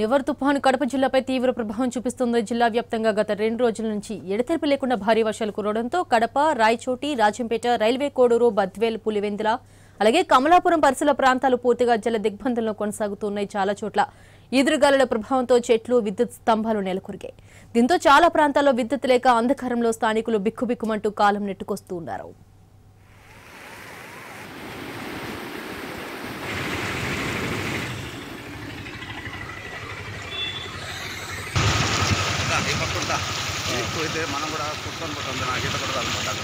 నివర్ తుఫాను కడప జిల్లాపై తీవ్ర ప్రభావం చూపిస్తుంది. జిల్లా వ్యాప్తంగా గత రెండు రోజుల నుంచి ఎడతెరిపి లేకుండా భారీ వర్షాలు కురవడంతో కడప రాయచోటి రాజంపేట రైల్వే కోడూరు బద్వేల్ పులివెందుల అలాగే కమలాపురం పరిసర ప్రాంతాలు పూర్తిగా జల దిగ్బంధంలో కొనసాగుతున్నాయి చాలా చోట్ల. ఈదురుగాలుల ప్రభావంతో చెట్లు విద్యుత్ స్తంభాలు నెలకొరిగాయి. దీంతో చాలా ప్రాంతాల్లో విద్యుత్ లేక అంధకారంలో స్థానికులు బిక్కుబిక్కుమంటూ కాలం నెట్టుకొస్తూ ఉన్నారు. ఇంకా అయితే మనం కూడా కుట్టుకొని పోతుంది నాకు ఈత కూడా అనుకుంటాను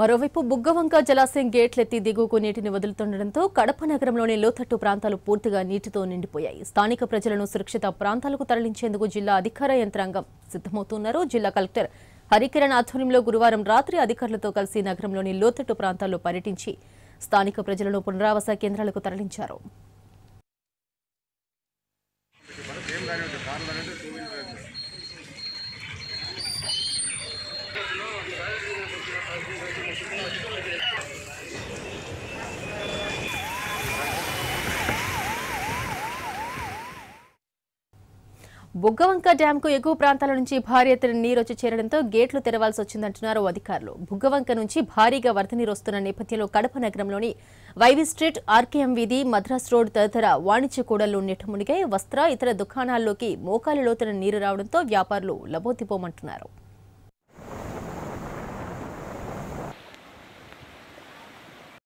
మరోవైపు బుగ్గవంక జలాశయం గేట్లెత్తి దిగువకు నీటిని వదులుతుండటంతో కడప నగరంలోని లోతట్టు ప్రాంతాలు పూర్తిగా నీటితో నిండిపోయాయి. స్థానిక ప్రజలను సురక్షిత ప్రాంతాలకు తరలించేందుకు జిల్లా అధికార యంత్రాంగం సిద్ధమవుతున్నారు. జిల్లా కలెక్టర్ హరికిరణ్ ఆధ్వర్యంలో గురువారం రాత్రి అధికారులతో కలిసి నగరంలోని లోతట్టు ప్రాంతాల్లో పర్యటించి స్థానిక ప్రజలను పునరావాస కేంద్రాలకు తరలించారు. బుగ్గవంక డ్యాంకు ఎగువ ప్రాంతాల నుంచి భారీ ఎత్తున నీరు వచ్చి చేరడంతో గేట్లు తెరవాల్సి వచ్చిందంటున్నారు అధికారులు. బుగ్గవంక నుంచి భారీగా వరద నీరు వస్తున్న నేపథ్యంలో కడప నగరంలోని వైవి స్ట్రీట్ ఆర్కేఎం వీధి మద్రాస్ రోడ్ తదితర వాణిజ్య కూడళ్ళు నెట్టుమునిగాయి వస్త్ర ఇతర దుకాణాల్లోకి మోకాలి లోతున నీరు రావడంతో వ్యాపారులు లబోతిపోమంటున్నారు